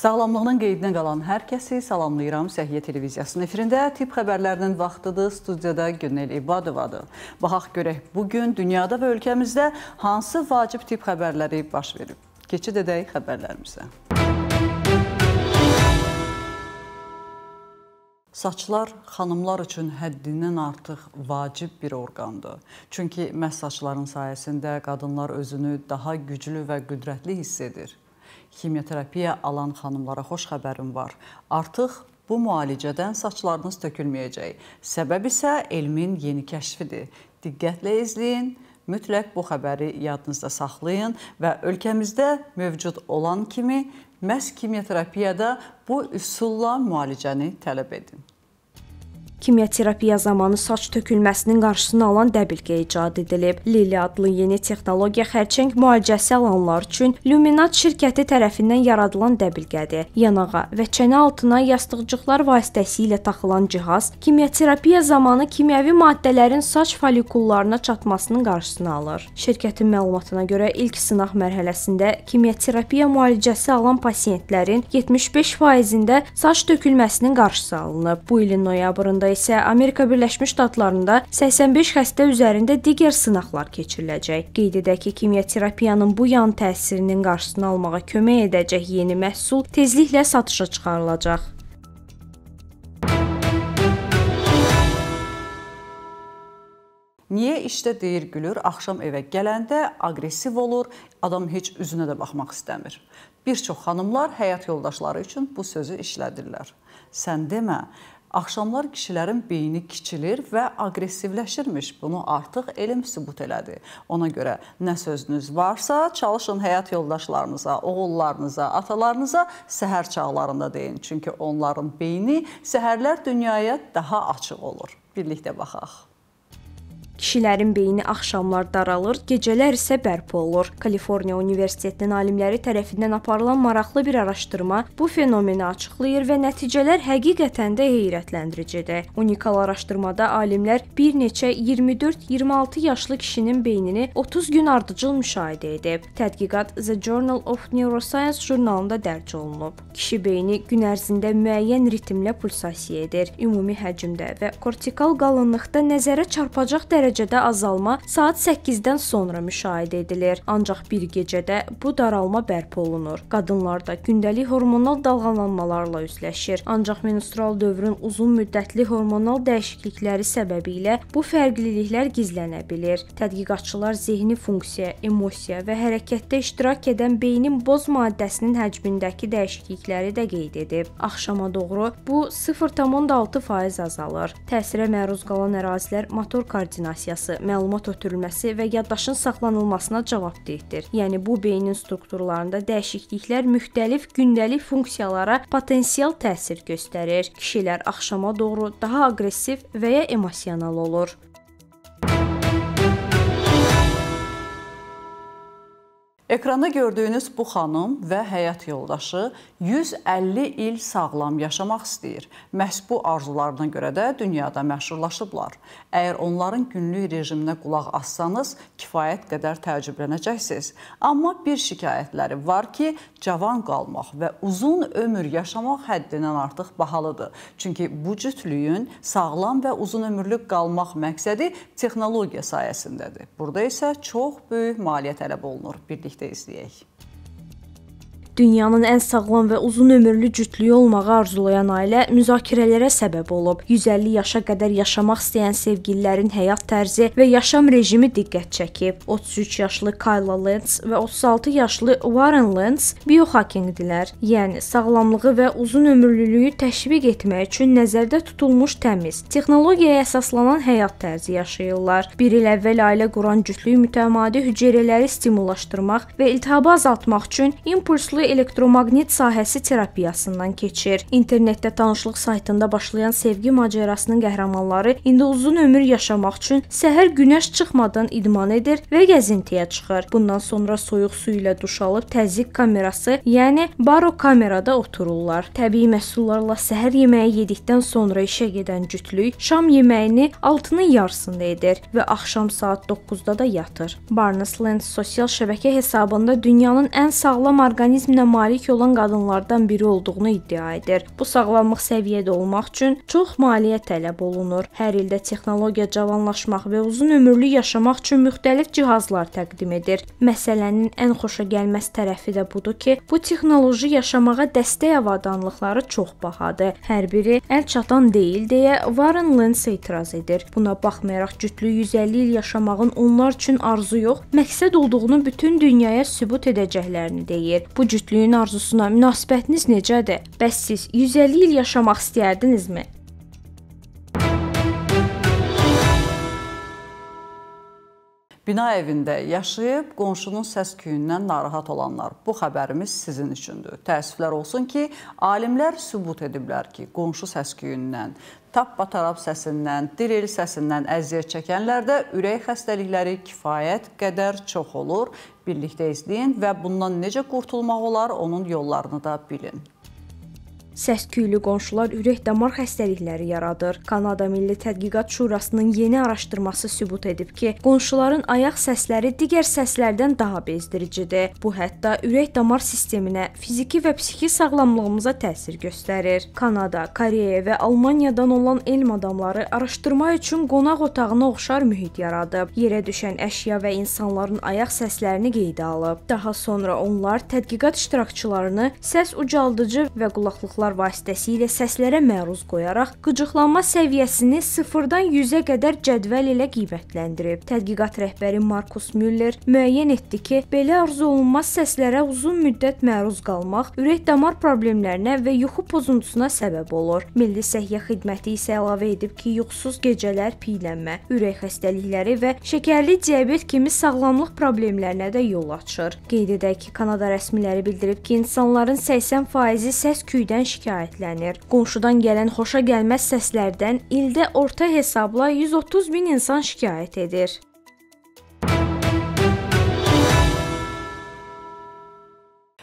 Sağlamlığının qeydinə qalan hər kəsi salamlayıram. Səhiyyə televiziyasının efirində tibb xəbərlərinin vaxtıdır. Studiyada Günel İbadovadır. Baxaq görək bu gün dünyada və ölkəmizdə hansı vacib tibb xəbərləri baş verib. Keçid edək xəbərlərimizə. Saçlar xanımlar üçün həddindən artıq vacib bir orqandır. Çünki məhz saçların sayəsində qadınlar özünü daha güclü və qüdrətli hiss edir kimyoterapiya alan xanımlara xoş xəbərim var. Artıq bu müalicədən saçlarınız tökülməyəcək. Səbəb isə elmin yeni kəşfidir. Diqqətlə izləyin. Mütləq bu xəbəri yadınızda saxlayın və ölkəmizdə mövcud olan kimi məhz kimyoterapiyada bu üsulla müalicəni tələb edin. Kimyoterapiya zamanı saç tökülməsinin qarşısını alan dəbilqə icad edilib. Lili adlı yeni texnologiya xərçəng müalicəsi alanlar üçün Luminat şirkəti tərəfindən yaradılan dəbilqədir. Yanağa və çənə altına yastıqcıqlar vasitəsilə taxılan cihaz kimyoterapiya zamanı kimyəvi maddələrin saç folikullarına çatmasının qarşısını alır. Şirkətin məlumatına görə ilk sınaq mərhələsində kimyoterapiya müalicəsi alan pasiyentlərin 75%-də saç tökülməsinin qarşısı alınıb. Bu ilin noyabrında isə Amerika Birləşmiş Ştatlarında 85 xəstə üzərində digər sınaqlar keçiriləcək. Qeyd edək ki, kimyoterapiyanın bu yan təsirinin qarşısını almağa kömək edəcək yeni məhsul tezliklə satışa çıxarılacaq. Niyə işdə deyir gülür, axşam evə gələndə aqressiv olur, adam heç üzünə də baxmaq istəmir. Bir çox xanımlar həyat yoldaşları üçün bu sözü işlədirlər. Sən demə, Axşamlar kişilərin beyni kiçilir və aqressivləşirmiş. Bunu artıq elm sübut elədi. Ona görə nə sözünüz varsa, çalışın həyat yoldaşlarınıza, oğullarınıza, atalarınıza səhər çağlarında deyin. Çünki onların beyni səhərlər dünyaya daha açıq olur. Birlikdə baxaq. Kişilərin beyni axşamlar daralır, gecələr isə bərpa olur. Kaliforniya Universitetinin alimləri tərəfindən aparılan maraqlı bir araşdırma bu fenomeni açıqlayır və nəticələr həqiqətən də heyrətləndiricidir. Unikal araşdırmada alimlər bir neçə 24-26 yaşlı kişinin beynini 30 gün ardıcıl müşahidə edib. Tədqiqat The Journal of Neuroscience jurnalında dərc olunub. Kişi beyni gün ərzində müəyyən ritmlə pulsasiya edir. Ümumi həcmdə və kortikal qalınlıqda nəzərə çarpacaq dərəcədə dərəcədə azalma saat 8-dən sonra müşahidə edilir. Ancaq bir gecədə bu daralma bərpa olunur. Qadınlarda gündəlik hormonal dalğalanmalarla üzləşir. Ancaq menstrual dövrün uzun müddətli hormonal dəyişiklikləri səbəbilə bu fərqliliklər gizlənə bilir. Tədqiqatçılar zehni funksiya, emosiya və hərəkətdə iştirak edən beynin boz maddəsinin həcmindəki dəyişiklikləri də qeyd edib. Axşama doğru bu 0.6% azalır. Təsirə məruz qalan ərazilər motor koordinasiyası informassiyası, məlumat ötürülməsi və yaddaşın saxlanılmasına cavabdehdir. Yəni bu beynin strukturlarında dəyişikliklər müxtəlif gündəlik funksiyalara potensial təsir göstərir. Kişilər axşama doğru daha aqressiv və ya emosional olur. Ekranda gördüyünüz bu xanım və həyat yoldaşı 150 il sağlam yaşamaq istəyir. Məhz bu arzularına görə də dünyada məşhurlaşıblar. Əgər onların günlük rejiminə qulaq assanız, kifayət qədər təəccüblənəcəksiniz. Amma bir şikayətləri var ki, cavan qalmaq və uzun ömür yaşamaq həddindən artıq bahalıdır. Çünki bu cütlüyün sağlam və uzun ömürlük qalmaq məqsədi texnologiya sayəsindədir. Burada isə çox böyük maliyyə tələb olunur. Birlikdə birlikdə izləyək. Dünyanın ən sağlam və uzun ömürlü cütlüyü olmağı arzulayan ailə müzakirələrə səbəb olub. 150 yaşa qədər yaşamaq istəyən sevgililərin həyat tərzi və yaşam rejimi diqqət çəkib. 33 yaşlı Kayla Lentz və 36 yaşlı Warren Lentz biohackingdilər. Yəni sağlamlığı və uzun ömürlülüyü təşviq etmək üçün nəzərdə tutulmuş təmiz, texnologiyaya əsaslanan həyat tərzi yaşayırlar. Bir il əvvəl ailə quran cütlük mütəmadi hüceyrələri stimullaşdırmaq və iltihabı azaltmaq üçün impulslu elektromaqnit sahəsi terapiyasından keçir. İnternetdə tanışlıq saytında başlayan sevgi macərasının qəhrəmanları indi uzun ömür yaşamaq üçün səhər günəş çıxmadan idman edir və gəzintiyə çıxır. Bundan sonra soyuq su ilə duş alıb təzyiq kamerası, yəni baro kamerada otururlar. Təbii məhsullarla səhər yeməyi yedikdən sonra işə gedən cütlük şam yeməyini altının yarısında edir və axşam saat 9-da da yatır. Barnes Land sosial şəbəkə hesabında dünyanın ən sağlam orqanizm gücünə malik olan qadınlardan biri olduğunu iddia edir. Bu sağlamlıq səviyyədə olmaq üçün çox maliyyə tələb olunur. Hər ildə texnologiya cavanlaşmaq və uzun ömürlü yaşamaq üçün müxtəlif cihazlar təqdim edir. Məsələnin ən xoşa gəlməz tərəfi də budur ki, bu texnoloji yaşamağa dəstək avadanlıqları çox bahadır. Hər biri əl çatan deyil deyə Warren Lenz etiraz edir. Buna baxmayaraq cütlü 150 il yaşamağın onlar üçün arzu yox, məqsəd olduğunu bütün dünyaya sübut edəcəklərini deyir. Bu cütlüyün arzusuna münasibətiniz necədir? Bəs siz 150 il yaşamaq istəyərdinizmi? Bina evində yaşayıb qonşunun səs-küyündən narahat olanlar, bu xəbərimiz sizin üçündür. Təəssüflər olsun ki, alimlər sübut ediblər ki, qonşu səs-küyündən, tap-batarab səsindən, diril səsindən əziyyət çəkənlərdə ürək xəstəlikləri kifayət qədər çox olur. Birlikdə izləyin və bundan necə qurtulmaq olar, onun yollarını da bilin. Səs-küylü qonşular ürək-damar xəstəlikləri yaradır. Kanada Milli Tədqiqat Şurasının yeni araşdırması sübut edib ki, qonşuların ayaq səsləri digər səslərdən daha bezdiricidir. Bu hətta ürək-damar sisteminə, fiziki və psixi sağlamlığımıza təsir göstərir. Kanada, Koreya və Almaniyadan olan elm adamları araşdırma üçün qonaq otağına oxşar mühit yaradıb. Yerə düşən əşya və insanların ayaq səslərini qeydə alıb. Daha sonra onlar tədqiqat iştirakçılarını səs ucaldıcı və qulaqlıqlar aparatlar vasitəsilə səslərə məruz qoyaraq qıcıqlanma səviyyəsini 0-dan 100-ə qədər cədvəl ilə qiymətləndirib. Tədqiqat rəhbəri Markus Müller müəyyən etdi ki, belə arzu olunmaz səslərə uzun müddət məruz qalmaq ürək-damar problemlərinə və yuxu pozuntusuna səbəb olur. Milli Səhiyyə Xidməti isə əlavə edib ki, yuxusuz gecələr, piylənmə, ürək xəstəlikləri və şəkərli diabet kimi sağlamlıq problemlərinə də yol açır. Qeyd edək ki, Kanada rəsmiləri bildirib ki, insanların 80%-i səs-küydən şikayətlənir. Qonşudan gələn xoşa gəlməz səslərdən ildə orta hesabla 130 min insan şikayət edir.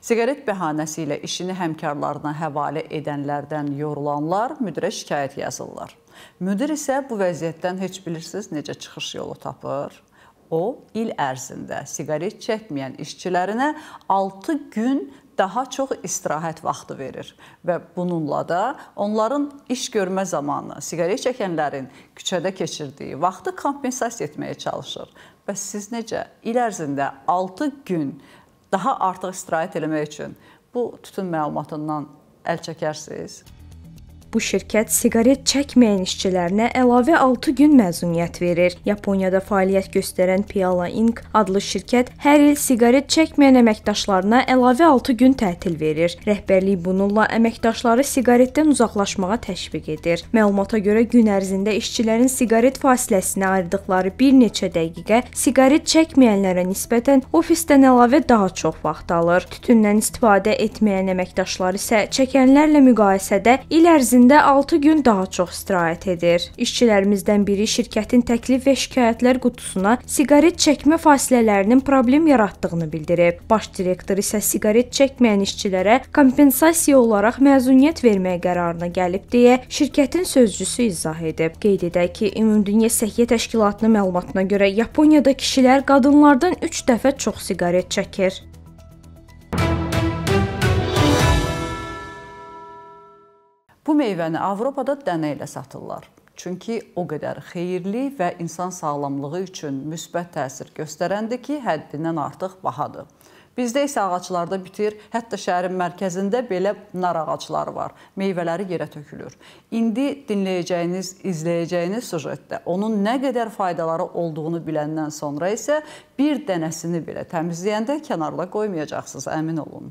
Siqaret bəhanəsi ilə işini həmkarlarına həvalə edənlərdən yorulanlar müdirə şikayət yazırlar. Müdir isə bu vəziyyətdən heç bilirsiniz necə çıxış yolu tapır? O, il ərzində siqaret çəkməyən işçilərinə 6 gün daha çox istirahət vaxtı verir və bununla da onların iş görmə zamanı, siqaret çəkənlərin küçədə keçirdiyi vaxtı kompensasiya etməyə çalışır. Bəs siz necə il ərzində 6 gün daha artıq istirahət eləmək üçün bu tütün məlumatından əl çəkərsiniz? Bu şirkət siqaret çəkməyən işçilərinə əlavə 6 gün məzuniyyət verir. Yaponiyada fəaliyyət göstərən Piala Inc. adlı şirkət hər il siqaret çəkməyən əməkdaşlarına əlavə 6 gün tətil verir. Rəhbərlik bununla əməkdaşları siqaretdən uzaqlaşmağa təşviq edir. Məlumata görə gün ərzində işçilərin siqaret fasiləsinə ayırdıqları bir neçə dəqiqə siqaret çəkməyənlərə nisbətən ofisdən əlavə daha çox vaxt alır. Tütündən istifadə etməyən əməkdaşlar isə çəkənlərlə müqayisədə il ərzində ərzində 6 gün daha çox istirahət edir. İşçilərimizdən biri şirkətin təklif və şikayətlər qutusuna siqaret çəkmə fasilələrinin problem yaratdığını bildirib. Baş direktor isə siqaret çəkməyən işçilərə kompensasiya olaraq məzuniyyət vermək qərarına gəlib deyə şirkətin sözçüsü izah edib. Qeyd edək ki, Ümumdünya Səhiyyə Təşkilatının məlumatına görə Yaponiyada kişilər qadınlardan 3 dəfə çox siqaret çəkir. Bu meyvəni Avropada dənə ilə satırlar. Çünki o qədər xeyirli və insan sağlamlığı üçün müsbət təsir göstərəndir ki, həddindən artıq bahadır. Bizdə isə ağaclarda bitir, hətta şəhərin mərkəzində belə nar ağacları var. Meyvələri yerə tökülür. İndi dinləyəcəyiniz, izləyəcəyiniz sujetdə onun nə qədər faydaları olduğunu biləndən sonra isə bir dənəsini belə təmizləyəndə kənarda qoymayacaqsınız, əmin olun.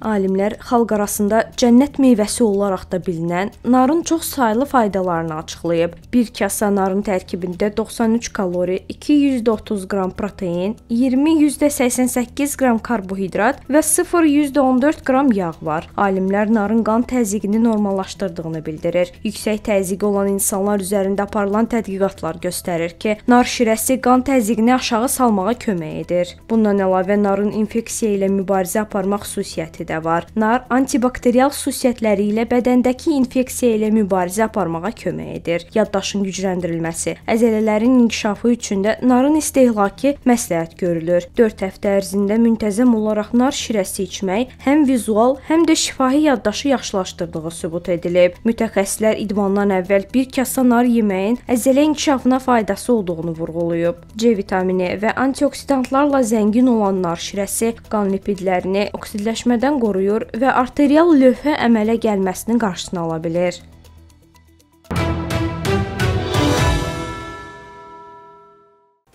Alimlər xalq arasında cənnət meyvəsi olaraq da bilinən narın çox saylı faydalarını açıqlayıb. Bir kasa narın tərkibində 93 kalori, 230 qram protein, 20-88 qram karbohidrat və 0-14 qram yağ var. Alimlər narın qan təzyiqini normallaşdırdığını bildirir. Yüksək təzyiqi olan insanlar üzərində aparılan tədqiqatlar göstərir ki, nar şirəsi qan təzyiqini aşağı salmağa kömək edir. Bundan əlavə narın infeksiya ilə mübarizə aparmaq xüsusiyyəti də var. Nar antibakterial xüsusiyyətləri ilə bədəndəki infeksiya ilə mübarizə aparmağa kömək edir. Yaddaşın gücləndirilməsi, əzələlərin inkişafı üçün də narın istehlakı məsləhət görülür. 4 həftə ərzində müntəzəm olaraq nar şirəsi içmək həm vizual, həm də şifahi yaddaşı yaxşılaşdırdığı sübut edilib. Mütəxəssislər idmandan əvvəl bir kasa nar yeməyin əzələ inkişafına faydası olduğunu vurğulayıb. C vitamini və antioksidantlarla zəngin olan nar şirəsi qan lipidlərini oksidləşmədən qoruyur və arterial lövhə əmələ gəlməsinin qarşısını ala bilir.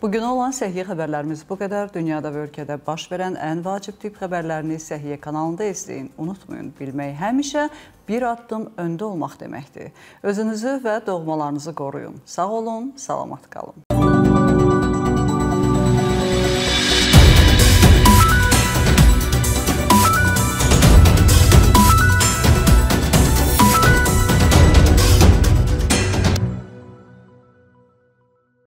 Bugün olan səhiyyə xəbərlərimiz bu qədər. Dünyada və ölkədə baş verən ən vacib tip xəbərlərini Səhiyyə kanalında izləyin. Unutmayın, bilmək həmişə bir addım öndə olmaq deməkdir. Özünüzü və doğmalarınızı qoruyun. Sağ olun, salamat qalın.